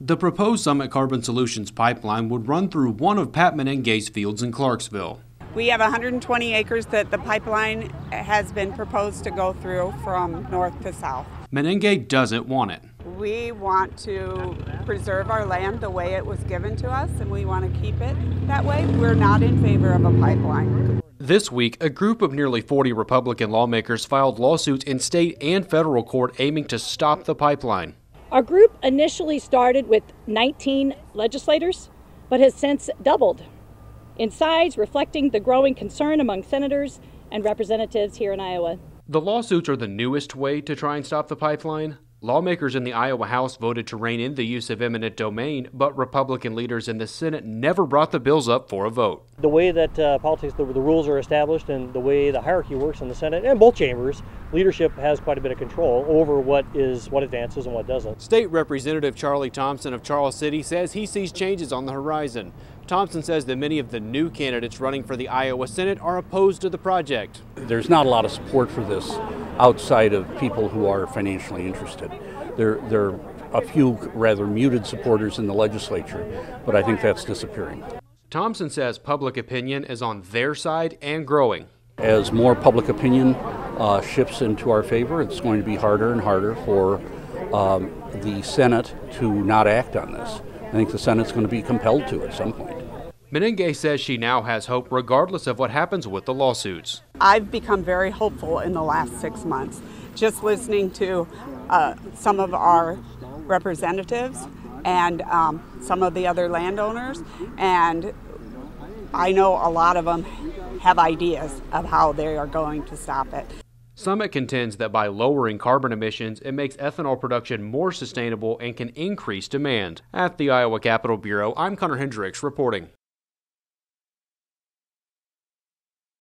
The proposed Summit Carbon Solutions pipeline would run through one of Patman and Menengue's fields in Clarksville. We have 120 acres that the pipeline has been proposed to go through from north to south. Menengue doesn't want it. We want to preserve our land the way it was given to us, and we want to keep it that way. We're not in favor of a pipeline. This week, a group of nearly 40 Republican lawmakers filed lawsuits in state and federal court aiming to stop the pipeline. Our group initially started with 19 legislators, but has since doubled in size, reflecting the growing concern among senators and representatives here in Iowa. The lawsuits are the newest way to try and stop the pipeline. Lawmakers in the Iowa House voted to rein in the use of eminent domain, but Republican leaders in the Senate never brought the bills up for a vote. The way that uh, politics, the, the, rules are established, and the way the hierarchy works in the Senate and both chambers, leadership has quite a bit of control over what is what advances and what doesn't. State Representative Charley Thompson of Charles City says he sees changes on the horizon. Thompson says that many of the new candidates running for the Iowa Senate are opposed to the project. There's not a lot of support for this outside of people who are financially interested. There, there are a few rather muted supporters in the legislature, but I think that's disappearing. Thompson says public opinion is on their side and growing. As more public opinion uh, shifts into our favor, it's going to be harder and harder for um, the Senate to not act on this. I think the Senate's going to be compelled to at some point. Menengue says she now has hope regardless of what happens with the lawsuits. I've become very hopeful in the last six months, just listening to uh, some of our representatives and um, some of the other landowners, and I know a lot of them have ideas of how they are going to stop it. Summit contends that by lowering carbon emissions, it makes ethanol production more sustainable and can increase demand. At the Iowa Capitol Bureau, I'm Connor Hendricks reporting.